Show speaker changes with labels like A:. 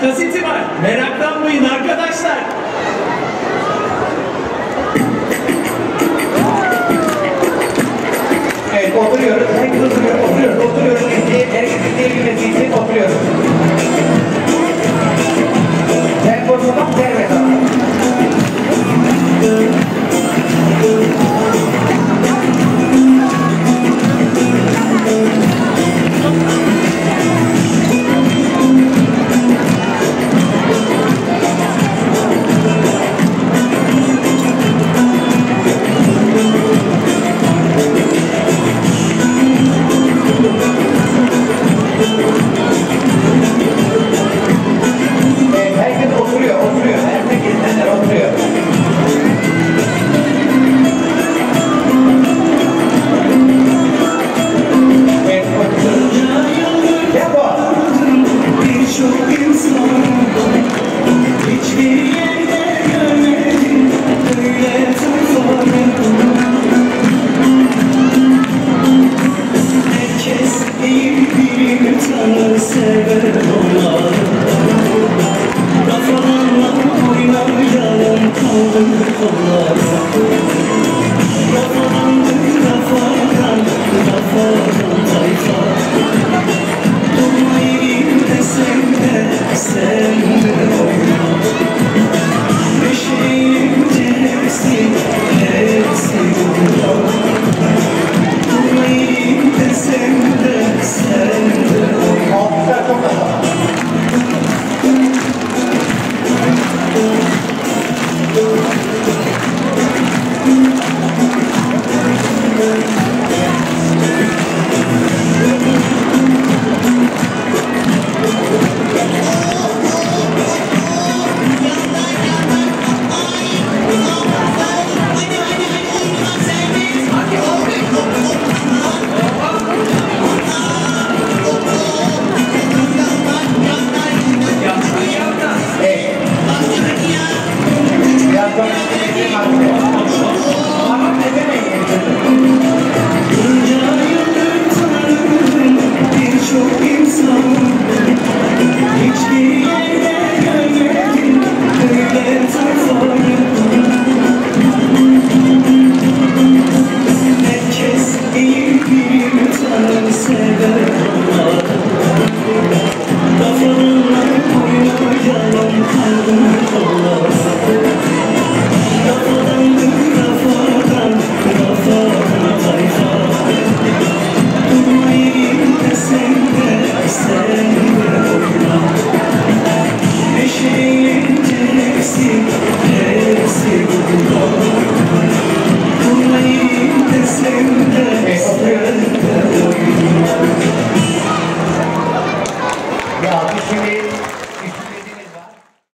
A: kaseti var. Meraklanmayın arkadaşlar.
B: Evet oturuyoruz. Oturuyoruz, oturuyoruz. Erişim değil mi?